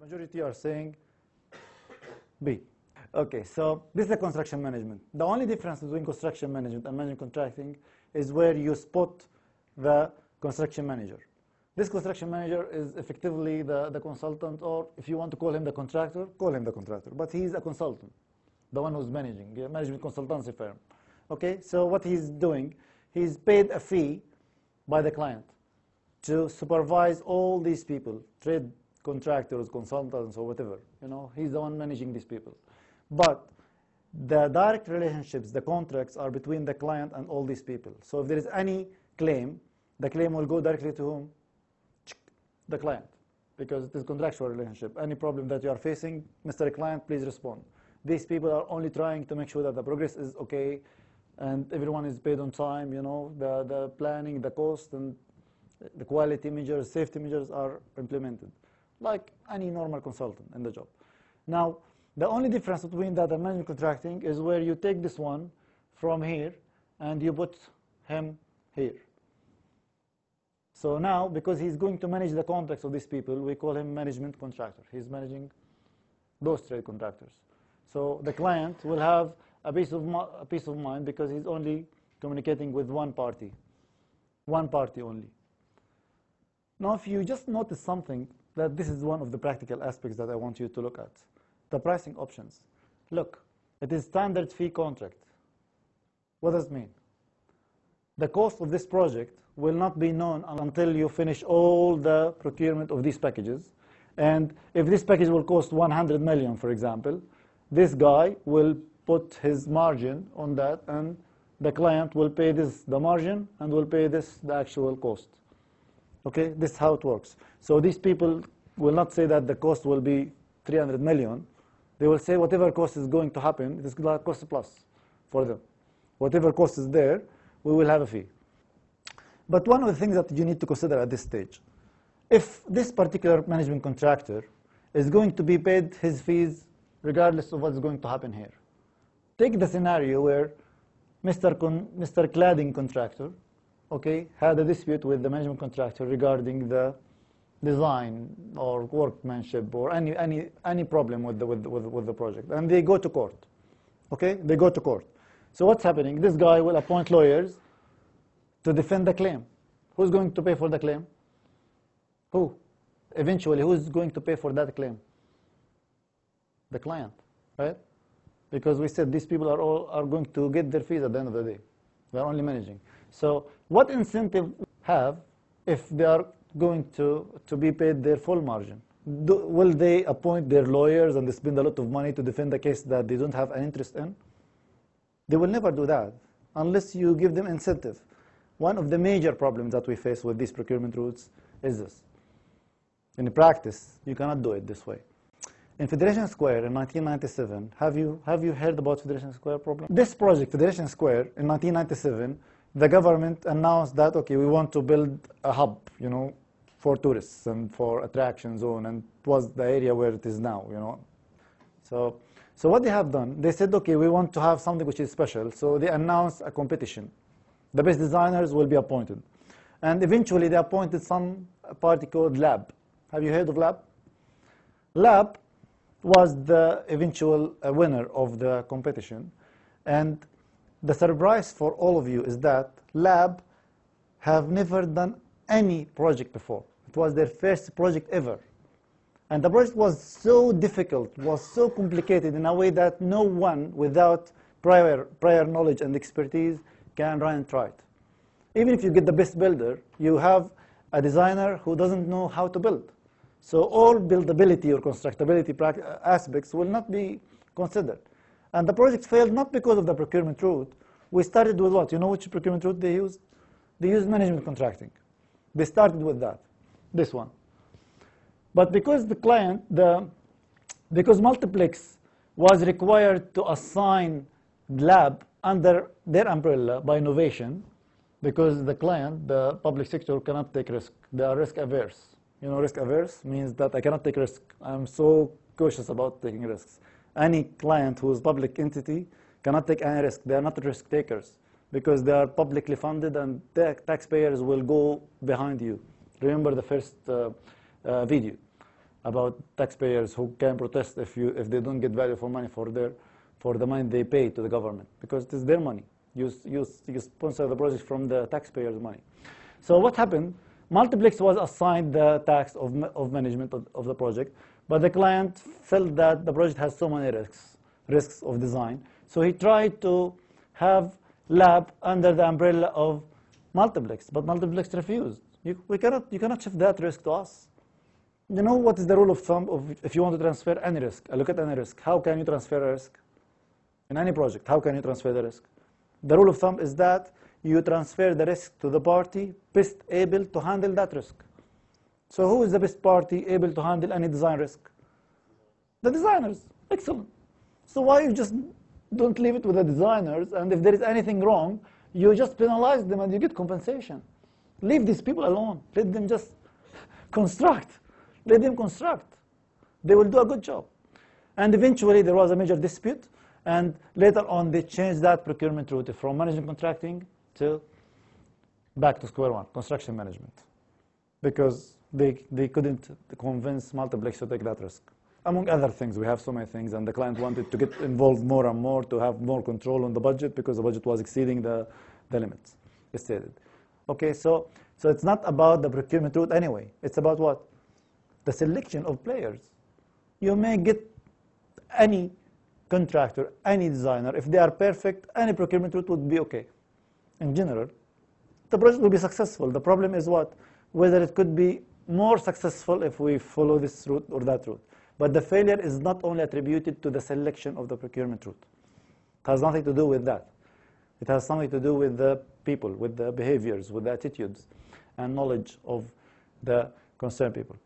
Majority are saying B. Okay, so this is the construction management. The only difference between construction management and management contracting is where you spot the construction manager. This construction manager is effectively the, the consultant, or if you want to call him the contractor, call him the contractor. But he's a consultant, the one who's managing, a management consultancy firm. Okay, so what he's doing, he's paid a fee by the client to supervise all these people, trade contractors, consultants, or whatever. You know, he's the one managing these people. But the direct relationships, the contracts are between the client and all these people. So if there is any claim, the claim will go directly to whom? The client, because it is contractual relationship. Any problem that you are facing, Mr. Client, please respond. These people are only trying to make sure that the progress is okay and everyone is paid on time, you know, the, the planning, the cost, and the quality measures, safety measures are implemented, like any normal consultant in the job. Now, the only difference between that and management contracting is where you take this one from here and you put him here. So now, because he's going to manage the contracts of these people, we call him management contractor. He's managing those trade contractors. So the client will have a peace of, a peace of mind because he's only communicating with one party, one party only. Now, if you just notice something, that this is one of the practical aspects that I want you to look at, the pricing options. Look, it is standard fee contract. What does it mean? The cost of this project will not be known until you finish all the procurement of these packages. And if this package will cost 100 million, for example, this guy will put his margin on that and the client will pay this the margin and will pay this the actual cost. Okay, this is how it works. So these people will not say that the cost will be 300 million. They will say whatever cost is going to happen, it is cost plus for them. Whatever cost is there, we will have a fee. But one of the things that you need to consider at this stage, if this particular management contractor is going to be paid his fees regardless of what's going to happen here. Take the scenario where Mr. Con Mr. Cladding contractor okay, had a dispute with the management contractor regarding the design or workmanship or any, any, any problem with the, with, with the project. And they go to court. Okay? They go to court. So what's happening? This guy will appoint lawyers to defend the claim. Who's going to pay for the claim? Who? Eventually, who's going to pay for that claim? The client, right? Because we said these people are all are going to get their fees at the end of the day. They're only managing. So what incentive have if they are going to, to be paid their full margin? Do, will they appoint their lawyers and they spend a lot of money to defend a case that they don't have an interest in? They will never do that unless you give them incentive. One of the major problems that we face with these procurement routes is this. In practice, you cannot do it this way. In Federation Square in 1997, have you, have you heard about Federation Square problem? This project, Federation Square, in 1997, the government announced that, okay, we want to build a hub, you know, for tourists and for attraction zone, and it was the area where it is now, you know. So, so what they have done, they said, okay, we want to have something which is special, so they announced a competition. The best designers will be appointed. And eventually they appointed some party called Lab. Have you heard of Lab? Lab was the eventual uh, winner of the competition. And the surprise for all of you is that Lab have never done any project before. It was their first project ever. And the project was so difficult, was so complicated in a way that no one without prior, prior knowledge and expertise can run and try it. Even if you get the best builder, you have a designer who doesn't know how to build. So all buildability or constructability uh, aspects will not be considered. And the project failed not because of the procurement route. We started with what? You know which procurement route they used? They used management contracting. They started with that, this one. But because the client, the, because Multiplex was required to assign lab under their umbrella by novation, because the client, the public sector, cannot take risk. They are risk averse. You know, risk averse means that I cannot take risk. I'm so cautious about taking risks. Any client who is public entity cannot take any risk. They are not risk takers because they are publicly funded and taxpayers will go behind you. Remember the first uh, uh, video. about taxpayers who can protest if, you, if they don't get value for money for, their, for the money they pay to the government, because it is their money. You, you, you sponsor the project from the taxpayers' money. So what happened? Multiplex was assigned the task of, of management of, of the project, but the client felt that the project has so many risks, risks of design. So he tried to have lab under the umbrella of Multiplex, but Multiplex refused. You, we cannot, you cannot shift that risk to us. You know what is the rule of thumb of if you want to transfer any risk, look at any risk, how can you transfer a risk? In any project, how can you transfer the risk? The rule of thumb is that you transfer the risk to the party best able to handle that risk. So who is the best party able to handle any design risk? The designers. Excellent. So why you just don't leave it with the designers, and if there is anything wrong, you just penalize them and you get compensation. Leave these people alone. Let them just construct. Let them construct. They will do a good job. And eventually there was a major dispute, and later on they changed that procurement route from management contracting to back to square one, construction management, because they, they couldn't convince Multiplex to take that risk. Among other things, we have so many things, and the client wanted to get involved more and more to have more control on the budget because the budget was exceeding the, the limits stated. Okay, so, so it's not about the procurement route anyway. It's about what? The selection of players. You may get any contractor, any designer, if they are perfect, any procurement route would be okay. In general, the project will be successful. The problem is what? Whether it could be more successful if we follow this route or that route. But the failure is not only attributed to the selection of the procurement route. It has nothing to do with that. It has something to do with the people, with the behaviors, with the attitudes, and knowledge of the concerned people.